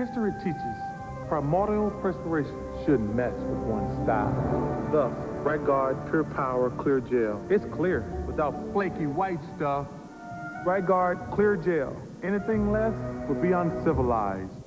History teaches primordial perspiration shouldn't mess with one's style. Thus, Right Guard Pure Power Clear Gel. It's clear without flaky white stuff. Right Guard Clear Gel. Anything less would be uncivilized.